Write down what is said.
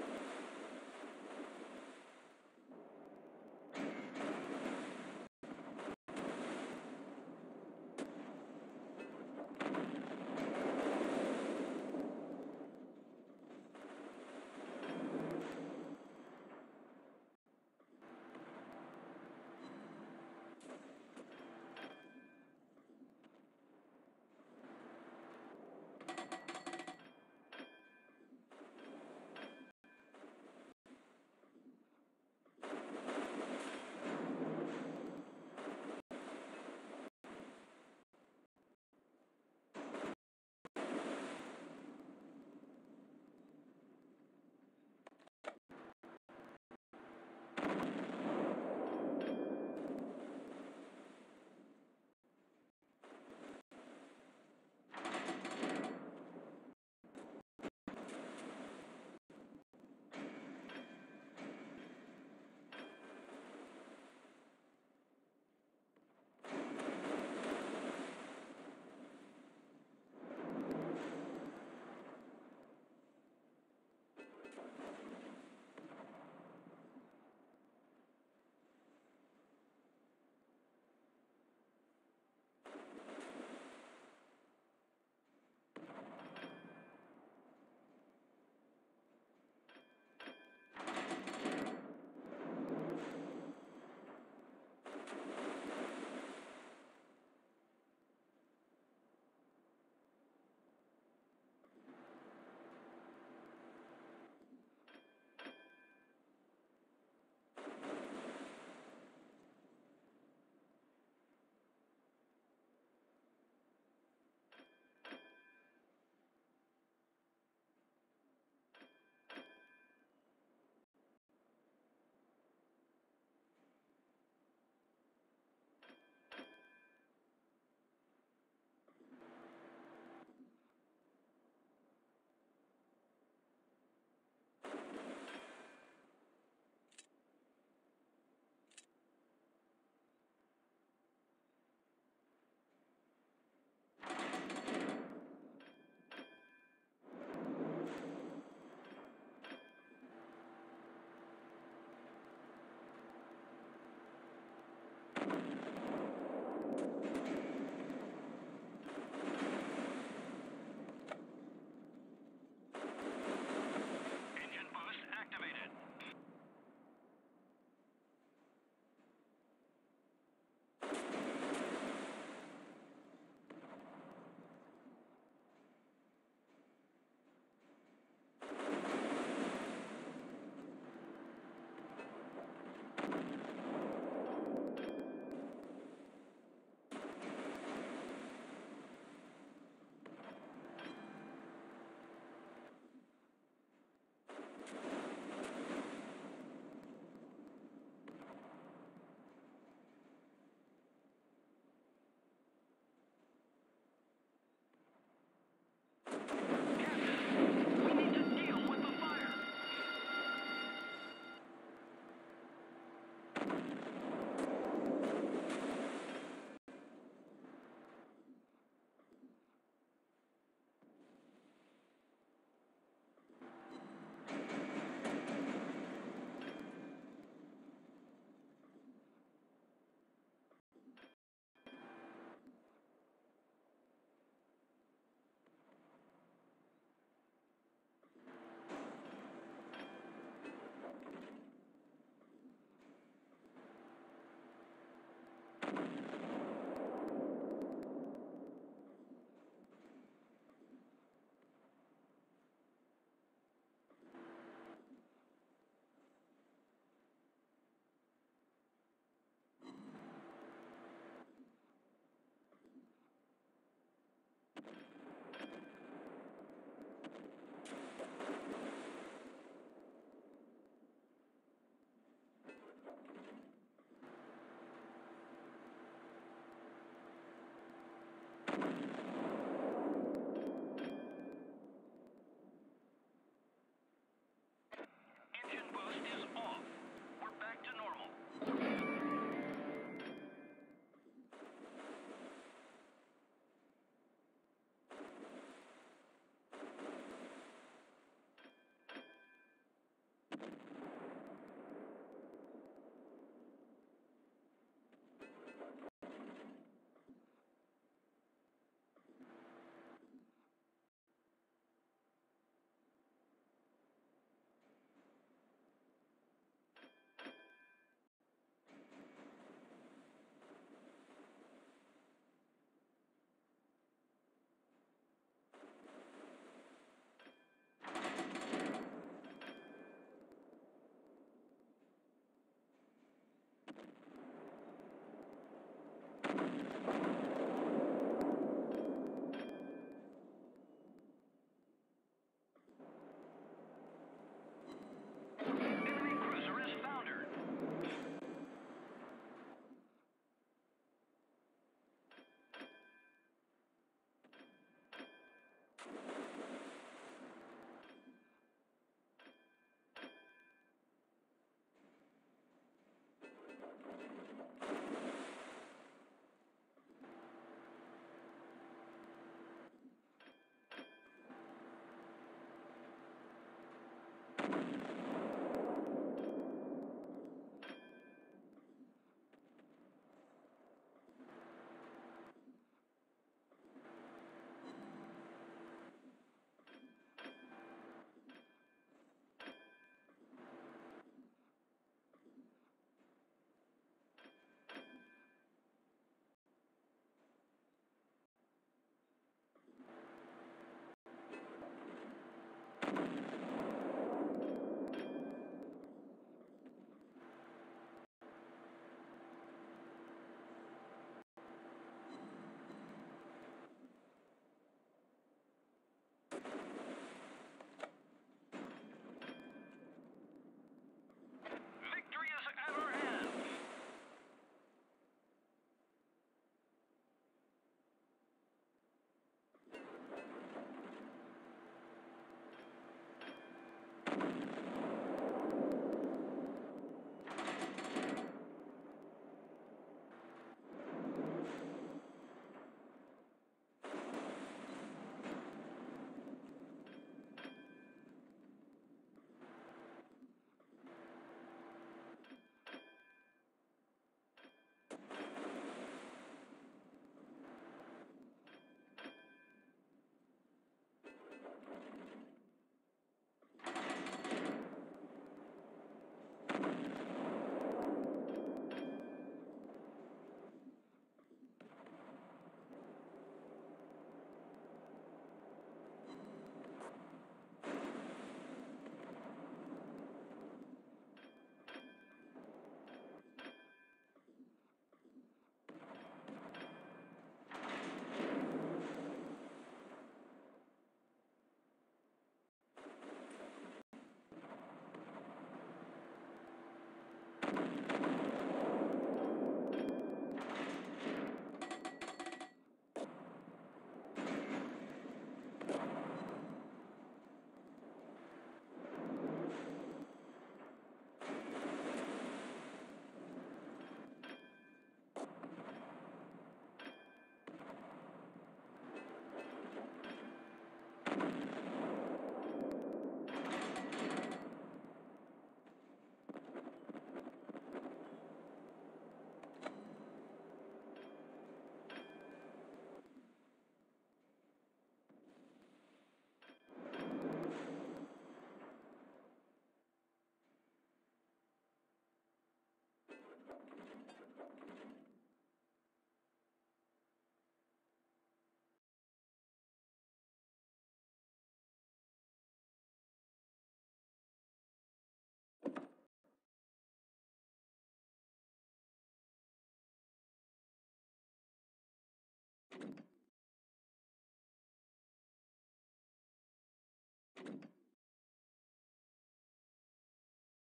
あ。